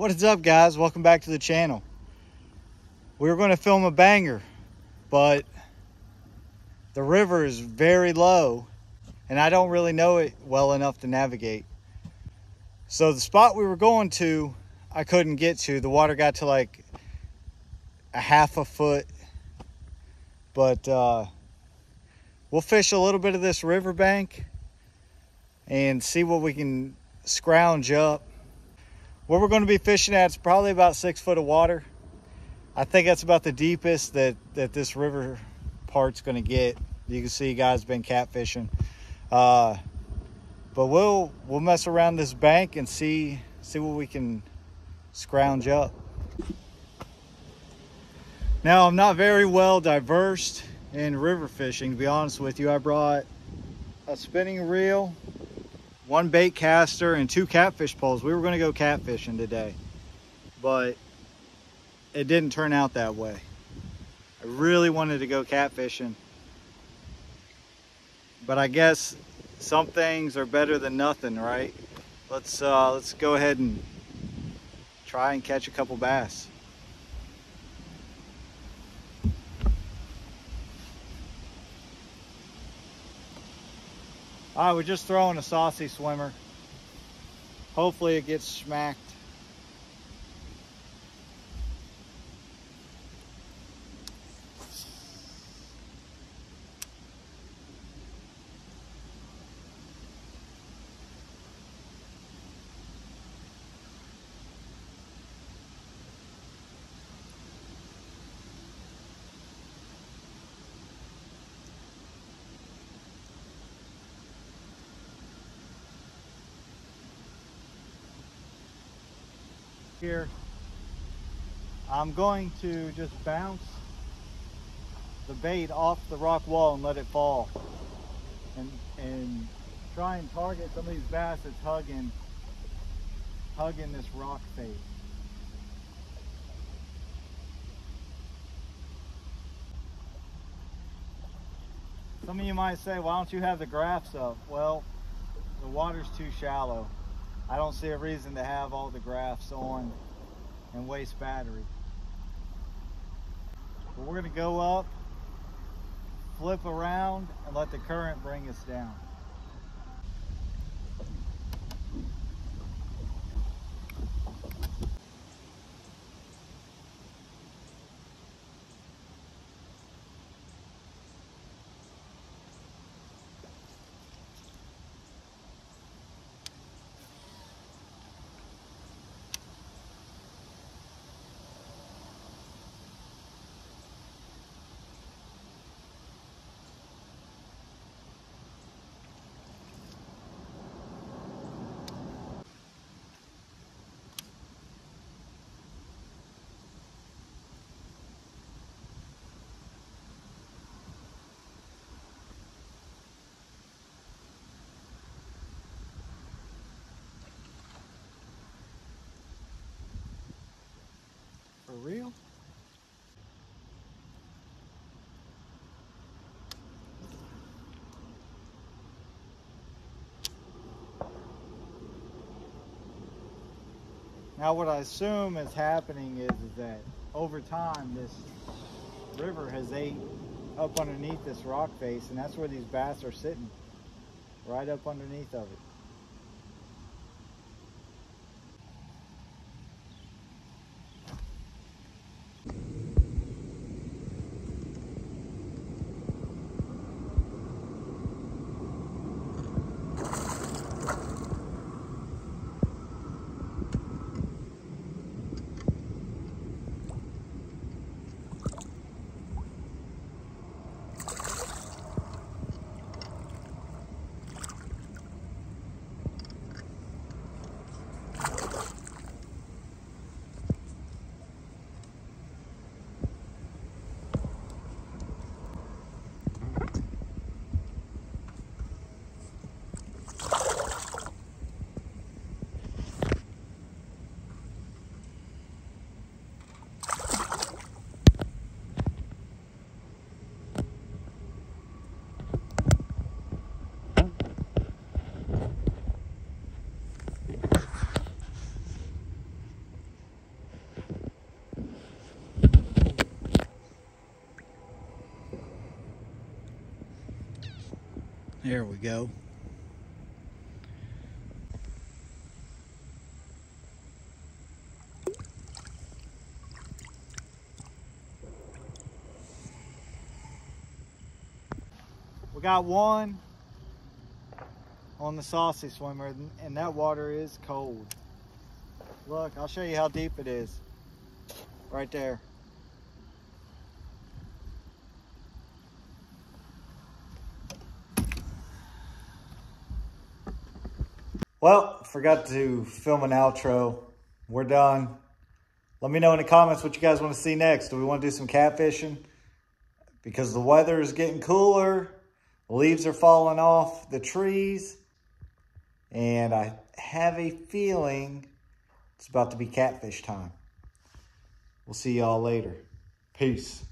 What is up guys? Welcome back to the channel. We were going to film a banger, but the river is very low and I don't really know it well enough to navigate. So the spot we were going to, I couldn't get to. The water got to like a half a foot, but uh, we'll fish a little bit of this riverbank and see what we can scrounge up. Where we're going to be fishing at is probably about six foot of water. I think that's about the deepest that, that this river part's going to get. You can see guys been catfishing. Uh, but we'll we'll mess around this bank and see see what we can scrounge up. Now I'm not very well diversed in river fishing to be honest with you. I brought a spinning reel, one bait caster, and two catfish poles. We were going to go catfishing today, but it didn't turn out that way. I really wanted to go catfishing, but I guess some things are better than nothing, right? Let's uh, let's go ahead and try and catch a couple bass. Right, we're just throwing a saucy swimmer. Hopefully it gets smacked. Here. I'm going to just bounce the bait off the rock wall and let it fall. And, and try and target some of these bass that's hugging, hugging this rock face. Some of you might say, why don't you have the graphs up? Well, the water's too shallow. I don't see a reason to have all the graphs on and waste battery. But we're gonna go up, flip around, and let the current bring us down. Now what I assume is happening is, is that over time this river has ate up underneath this rock face and that's where these bass are sitting, right up underneath of it. There we go. We got one on the saucy swimmer and that water is cold. Look, I'll show you how deep it is. Right there. Well, forgot to film an outro. We're done. Let me know in the comments what you guys want to see next. Do we want to do some catfishing? Because the weather is getting cooler. Leaves are falling off the trees. And I have a feeling it's about to be catfish time. We'll see y'all later. Peace.